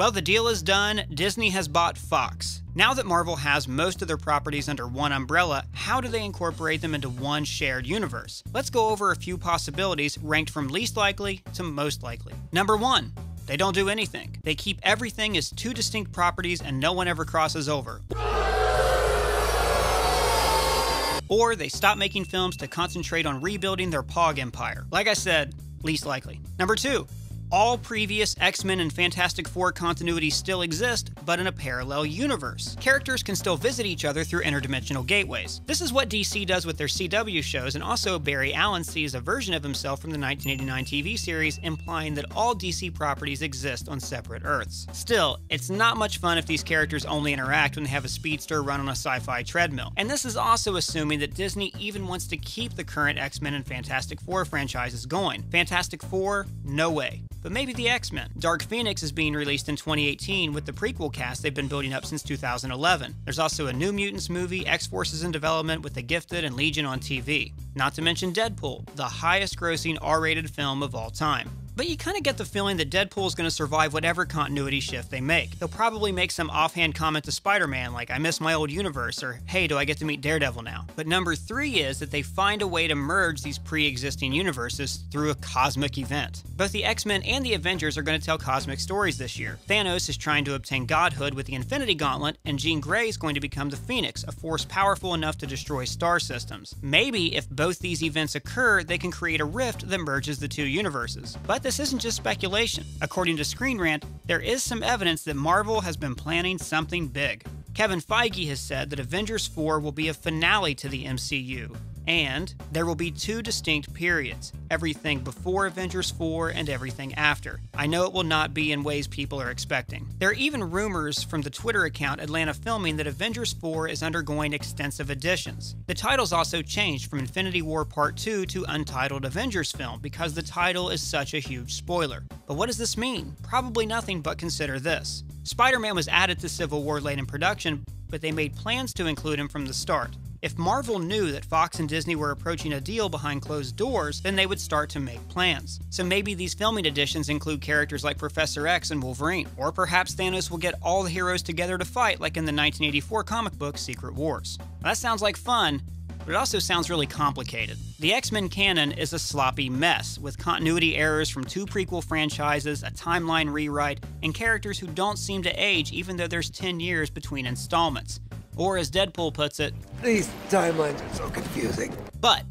Well, the deal is done. Disney has bought Fox. Now that Marvel has most of their properties under one umbrella, how do they incorporate them into one shared universe? Let's go over a few possibilities ranked from least likely to most likely. Number one, they don't do anything. They keep everything as two distinct properties and no one ever crosses over. Or they stop making films to concentrate on rebuilding their POG empire. Like I said, least likely. Number two, all previous X Men and Fantastic Four continuities still exist, but in a parallel universe. Characters can still visit each other through interdimensional gateways. This is what DC does with their CW shows, and also Barry Allen sees a version of himself from the 1989 TV series, implying that all DC properties exist on separate Earths. Still, it's not much fun if these characters only interact when they have a speedster run on a sci fi treadmill. And this is also assuming that Disney even wants to keep the current X Men and Fantastic Four franchises going. Fantastic Four, no way but maybe the X Men. Dark Phoenix is being released in 2018 with the prequel cast they've been building up since 2011. There's also a New Mutants movie, X Force is in development with The Gifted and Legion on TV. Not to mention Deadpool, the highest grossing R rated film of all time. But you kind of get the feeling that Deadpool is going to survive whatever continuity shift they make. They'll probably make some offhand comment to Spider Man, like, I miss my old universe, or hey, do I get to meet Daredevil now? But number three is that they find a way to merge these pre existing universes through a cosmic event. Both the X Men and the Avengers are going to tell cosmic stories this year. Thanos is trying to obtain godhood with the Infinity Gauntlet, and Jean Grey is going to become the Phoenix, a force powerful enough to destroy star systems. Maybe if both these events occur, they can create a rift that merges the two universes. But this isn't just speculation. According to Screen Rant, there is some evidence that Marvel has been planning something big. Kevin Feige has said that Avengers 4 will be a finale to the MCU, and there will be two distinct periods everything before Avengers 4 and everything after. I know it will not be in ways people are expecting. There are even rumors from the Twitter account Atlanta Filming that Avengers 4 is undergoing extensive additions. The title's also changed from Infinity War Part 2 to Untitled Avengers Film because the title is such a huge spoiler. But what does this mean? Probably nothing, but consider this. Spider Man was added to Civil War late in production, but they made plans to include him from the start. If Marvel knew that Fox and Disney were approaching a deal behind closed doors, then they would start to make plans. So maybe these filming editions include characters like Professor X and Wolverine, or perhaps Thanos will get all the heroes together to fight like in the 1984 comic book Secret Wars. that sounds like fun, but it also sounds really complicated. The X Men canon is a sloppy mess, with continuity errors from two prequel franchises, a timeline rewrite, and characters who don't seem to age even though there's 10 years between installments. Or as Deadpool puts it, these timelines are so confusing. But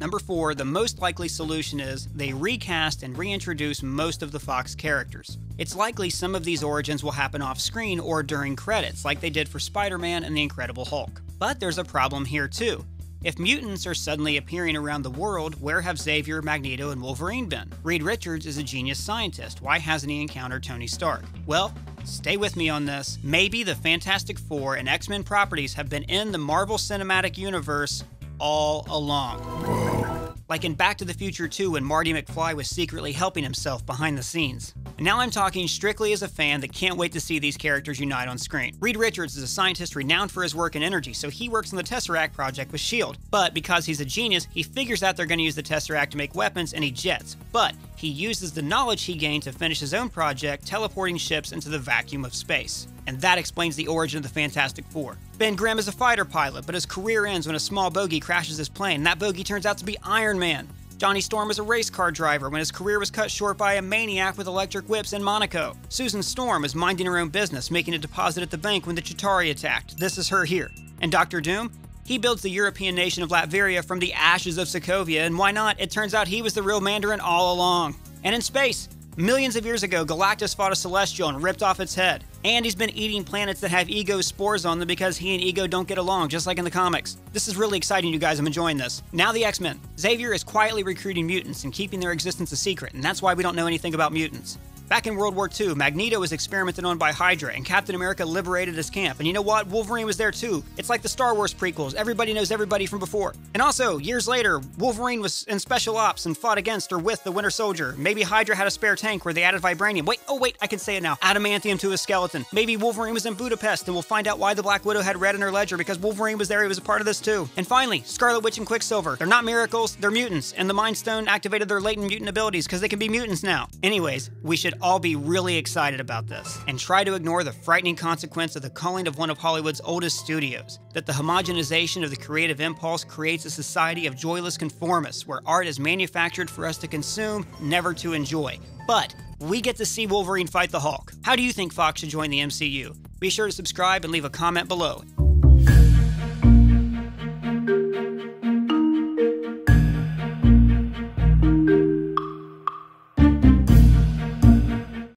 Number four, the most likely solution is they recast and reintroduce most of the Fox characters. It's likely some of these origins will happen off screen or during credits, like they did for Spider Man and the Incredible Hulk. But there's a problem here too. If mutants are suddenly appearing around the world, where have Xavier, Magneto, and Wolverine been? Reed Richards is a genius scientist. Why hasn't he encountered Tony Stark? Well, stay with me on this. Maybe the Fantastic Four and X Men properties have been in the Marvel Cinematic Universe all along like in Back to the Future 2 when Marty McFly was secretly helping himself behind the scenes. And now I'm talking strictly as a fan that can't wait to see these characters unite on screen. Reed Richards is a scientist renowned for his work in energy, so he works on the Tesseract project with S.H.I.E.L.D. But because he's a genius, he figures out they're going to use the Tesseract to make weapons and he jets. But he uses the knowledge he gained to finish his own project, teleporting ships into the vacuum of space. And that explains the origin of the Fantastic Four. Ben Grimm is a fighter pilot, but his career ends when a small bogey crashes his plane, and that bogey turns out to be Iron Man. Johnny Storm is a race car driver when his career was cut short by a maniac with electric whips in Monaco. Susan Storm is minding her own business, making a deposit at the bank when the Chitauri attacked. This is her here. And Doctor Doom? He builds the European nation of Latveria from the ashes of Sokovia, and why not? It turns out he was the real Mandarin all along. And in space, millions of years ago, Galactus fought a celestial and ripped off its head. And he's been eating planets that have ego spores on them because he and Ego don't get along, just like in the comics. This is really exciting, you guys. I'm enjoying this. Now, the X Men. Xavier is quietly recruiting mutants and keeping their existence a secret, and that's why we don't know anything about mutants. Back in World War II, Magneto was experimented on by Hydra, and Captain America liberated his camp. And you know what? Wolverine was there too. It's like the Star Wars prequels. Everybody knows everybody from before. And also, years later, Wolverine was in special ops and fought against or with the Winter Soldier. Maybe Hydra had a spare tank where they added vibranium. Wait, oh wait, I can say it now. Adamantium to his skeleton. Maybe Wolverine was in Budapest, and we'll find out why the Black Widow had red in her ledger because Wolverine was there. He was a part of this too. And finally, Scarlet Witch and Quicksilver. They're not miracles, they're mutants, and the Mind Stone activated their latent mutant abilities because they can be mutants now. Anyways, we should all be really excited about this and try to ignore the frightening consequence of the culling of one of Hollywood's oldest studios. That the homogenization of the creative impulse creates a society of joyless conformists where art is manufactured for us to consume, never to enjoy. But we get to see Wolverine fight the Hulk. How do you think Fox should join the MCU? Be sure to subscribe and leave a comment below.